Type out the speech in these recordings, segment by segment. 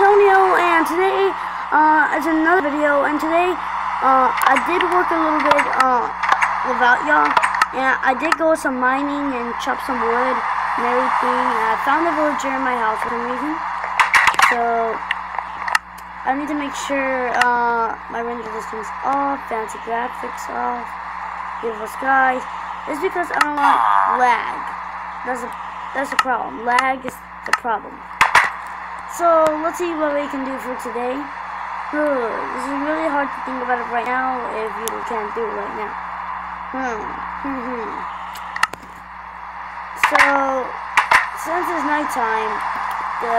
Antonio, and today uh, is another video. And today uh, I did work a little bit uh, without y'all, and I did go some mining and chop some wood and everything. And I found a villager in my house for some reason, so I need to make sure uh, my render distance off, fancy graphics off, beautiful skies. It's because I don't want lag. That's a that's a problem. Lag is the problem. So let's see what we can do for today. Ugh, this is really hard to think about it right now if you can't do it right now. Hmm. Hmm. hmm. So since it's nighttime, the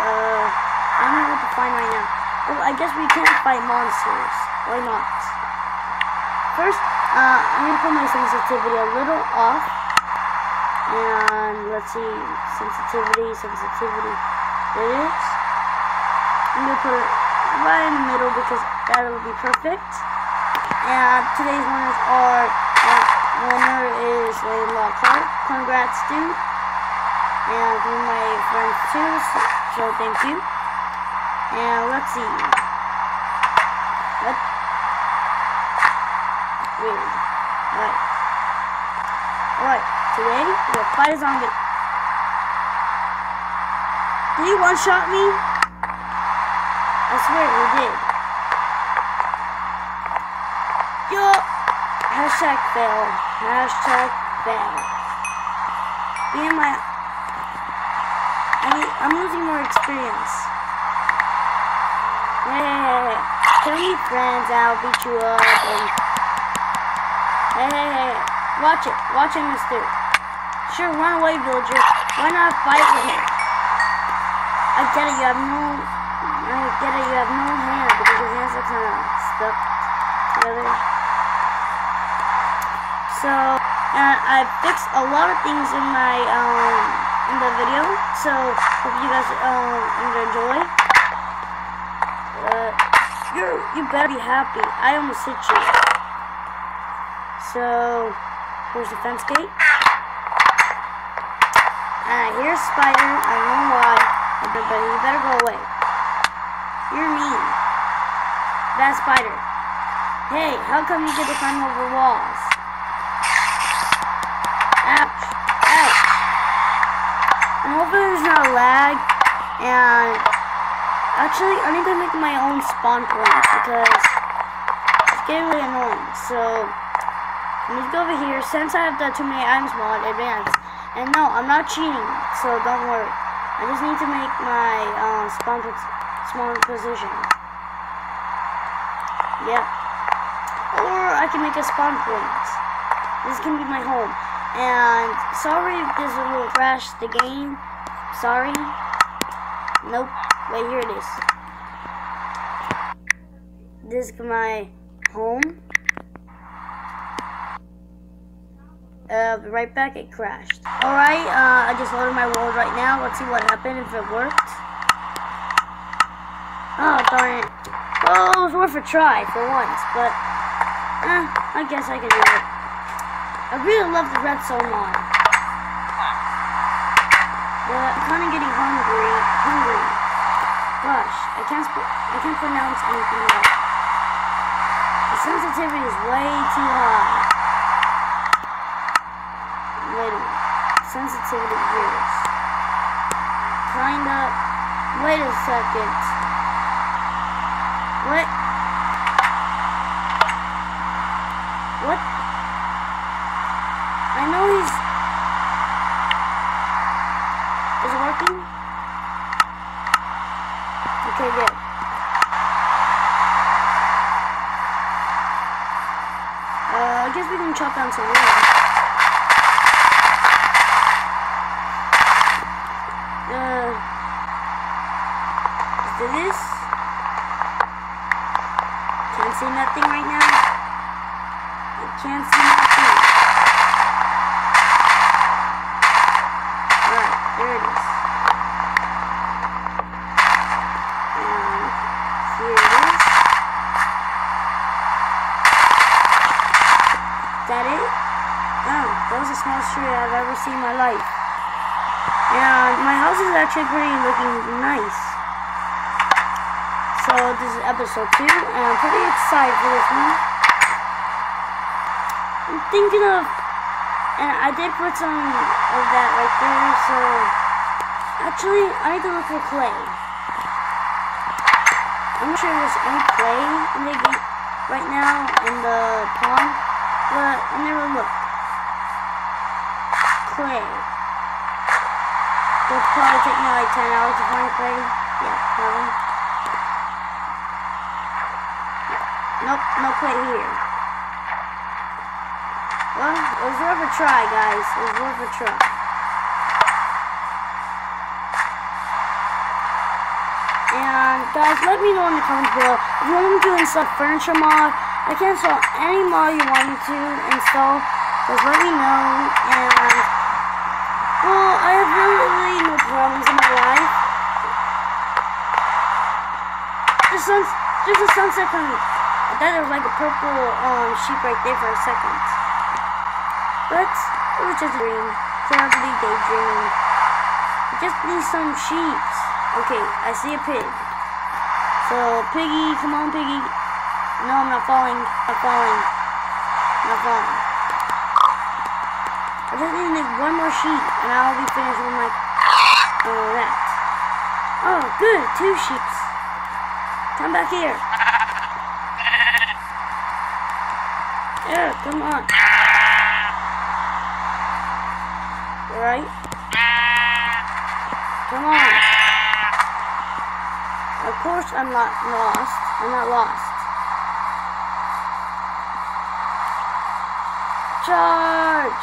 uh, I don't know what to find right now. Well, I guess we can't fight monsters. Why not? First, uh, I'm gonna put my sensitivity a little off and let's see sensitivity sensitivity there it is. I'm gonna put it right in the middle because that will be perfect. And today's winners are winner is Lane Lockhart congrats dude. And for my friends too so thank you. And let's see. What weird alright alright Today, we'll fight a zombie. Did he one-shot me? I swear he did. Yo! Hashtag fail. Hashtag fail. Me and my... I mean, I'm losing more experience. Hey, hey, hey. Tell me friends, I'll beat you up and... Hey, hey, hey. Watch it. Watch him, mister. Sure, run away, villager. Why not fight with him? I get it, you have no... I get it, you have no hand because your hands are kind of stuck together. So, uh, I fixed a lot of things in my, um, in the video. So, hope you guys, um, enjoy. Uh, you're, you better be happy. I almost hit you. So, here's the fence gate. Uh, here's Spider. I don't know why, but you better go away. You're mean. That Spider. Hey, how come you get to climb over walls? Ouch. Ouch. And hopefully there's not lag. And actually, I need to make my own spawn points because it's getting really annoying. So, let me go over here. Since I have the too many items mod advanced, and no, I'm not cheating, so don't worry. I just need to make my uh, spawn, spawn position. Yep. Or I can make a spawn point. This can be my home. And sorry if this will crash the game. Sorry. Nope. Wait, here it is. This is my home. Uh, be right back, it crashed. Alright, uh, I just loaded my world right now. Let's see what happened, if it worked. Oh, darn it. Well, it was worth a try for once, but, eh, I guess I can do it. I really love the redstone mod. But I'm kind of getting hungry. Hungry. Gosh, I can't I can't pronounce anything right. The sensitivity is way too high. 40 years. Kinda. Wait a second. What? What? I know he's. Is it working? Okay, good. Uh, I guess we can chop down some wood. This. Can't see nothing right now. I can't see nothing. Alright, there it is. And here it is. Is that it? Oh, that was the smallest tree I've ever seen in my life. Yeah, my house is actually pretty looking nice. This is episode two, and I'm pretty excited for this one. I'm thinking of, and I did put some of that right there, so actually I need to look for clay. I'm not sure there's any clay in the game right now in the pond, but I never looked. Clay. It'll probably take me like 10 hours to find clay. Yeah, probably. Nope, no play here. Well, it was worth a try, guys. It was worth a try. And guys, let me know in the comments below if you want me to install furniture mod. I can install any mod you want me to install. Just let me know. And well, I have really, no problems in my life. Sun, there's a sunset coming. There was like a purple um, sheep right there for a second. But it was just a dream. Terribly daydreaming. I just need some sheep. Okay, I see a pig. So, piggy, come on, piggy. No, I'm not falling. I'm falling. I'm not falling. I just need one more sheep, and I'll be finished with my, uh, that. Oh, good, two sheep. Come back here. Yeah, come on. Alright. Come on. Of course I'm not lost. I'm not lost. Charge!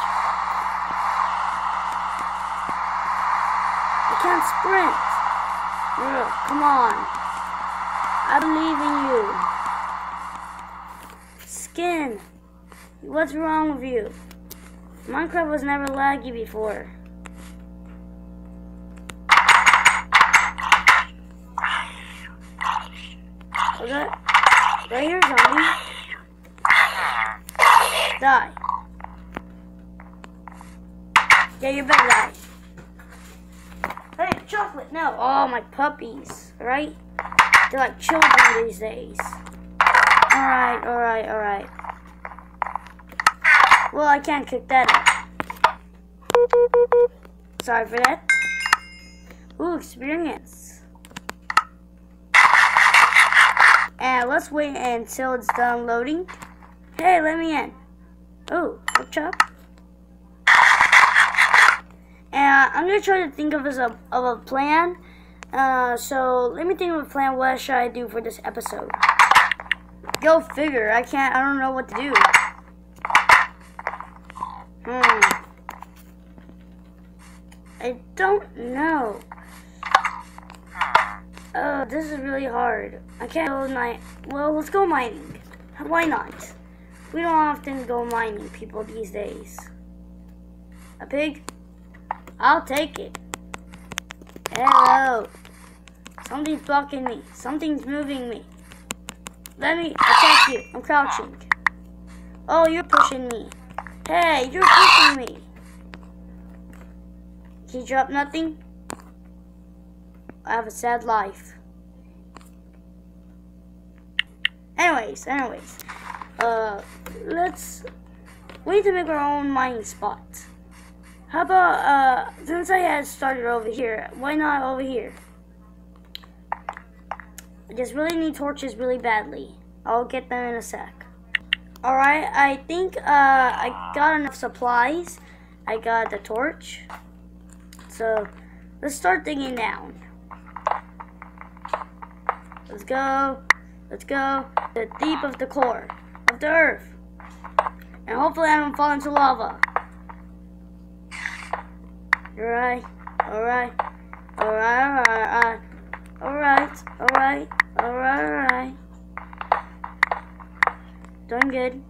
I can't sprint. Ugh, come on. I believe in you. Skin. What's wrong with you? Minecraft was never laggy before. Was that right here, zombie? Die. Yeah, you better die. Hey, chocolate, no. Oh, my puppies, right? They're like children these days. Alright, alright, alright. Well, I can't cook that. Sorry for that. Ooh, experience. And let's wait until it's done loading. Hey, let me in. Oh, pork chop. And I'm gonna try to think of as a of a plan. Uh, so let me think of a plan. What should I do for this episode? Go figure. I can't. I don't know what to do. Hmm. I don't know. Oh, this is really hard. I can't go night. Well, let's go mining. Why not? We don't often go mining, people, these days. A pig? I'll take it. Hello. Something's blocking me. Something's moving me. Let me attack you. I'm crouching. Oh, you're pushing me. Hey, you're pushing me. He dropped nothing? I have a sad life. Anyways, anyways. Uh, let's... We need to make our own mining spot. How about, uh, since I had started over here, why not over here? I just really need torches really badly. I'll get them in a sec. Alright, I think, uh, I got enough supplies. I got the torch. So, let's start digging down. Let's go. Let's go. The deep of the core of the earth. And hopefully I don't fall into lava. Alright. Alright. Alright, alright, alright. Alright, alright, alright. Doing good.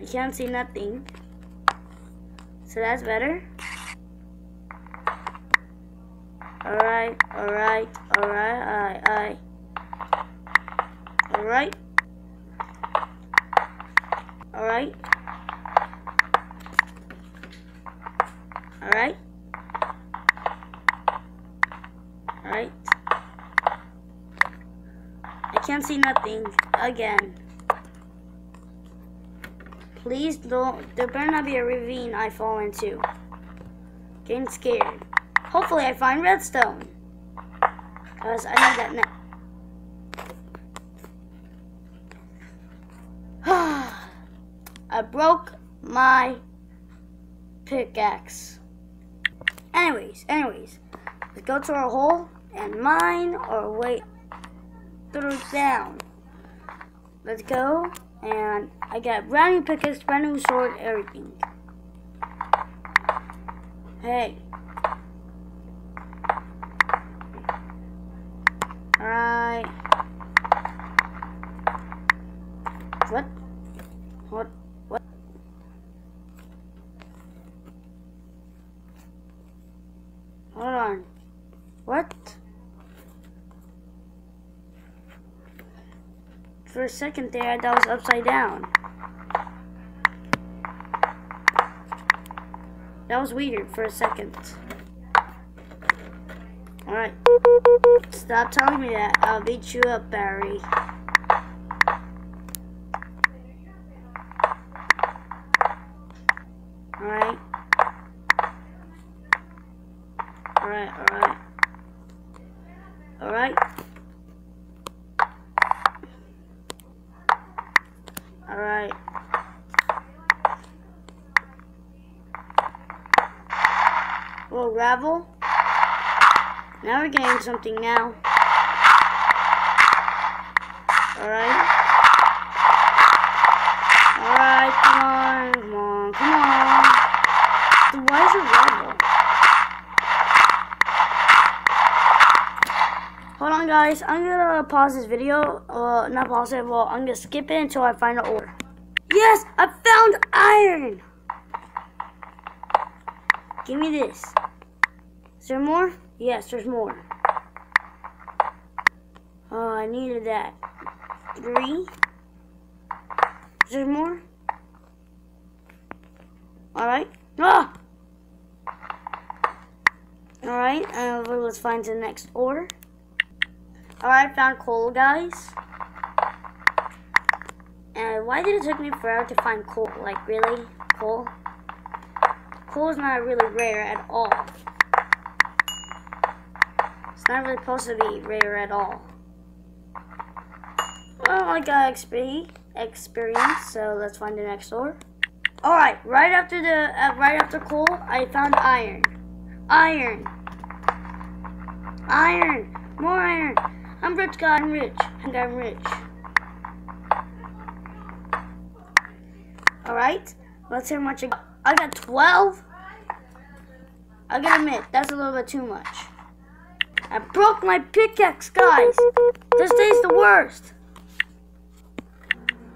I can't see nothing. So that's better. Alright, alright, alright, alright, alright. Alright. Alright. Alright. Can't see nothing again. Please don't, there better not be a ravine I fall into. Getting scared. Hopefully I find redstone. Because I need that now. I broke my pickaxe. Anyways, anyways, let's go to our hole and mine or wait through down. Let's go. And I got brand new pickaxe, brand new sword, everything. Hey. Alright. What? What? What? Hold on. What? For a second there, that was upside down. That was weird for a second. Alright. Stop telling me that. I'll beat you up, Barry. Alright. Alright, alright. Alright. Alright. Well, gravel. Now we're getting something now. Alright. Alright, come on, come on, come on. Why is it gravel? Hold on, guys. I'm gonna pause this video. Uh, not pause it. Well, I'm gonna skip it until I find the ore. Yes, I found iron. Give me this. Is there more? Yes, there's more. Oh, I needed that. Three. Is there more? Alright. Ah! Alright, uh, let's find the next ore. Alright, found coal, guys. And why did it take me forever to find coal? Like, really? Coal? Coal is not really rare at all. Not really supposed to be rare at all. Well, I got XP experience, so let's find the next door. All right, right after the uh, right after coal, I found iron. Iron. Iron. More iron. I'm rich, guy. I'm rich. And I'm rich. All right. Let's see how much I got. I got 12. I gotta admit, that's a little bit too much. I broke my pickaxe, guys. This day's the worst.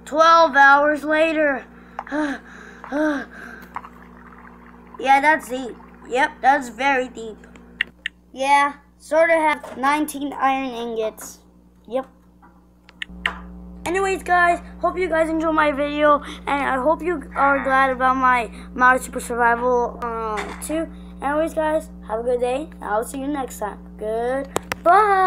12 hours later. yeah, that's deep. Yep, that's very deep. Yeah, sort of have 19 iron ingots. Yep. Anyways, guys, hope you guys enjoy my video, and I hope you are glad about my Mario Super Survival uh, 2. Anyways, guys, have a good day. I'll see you next time. Goodbye.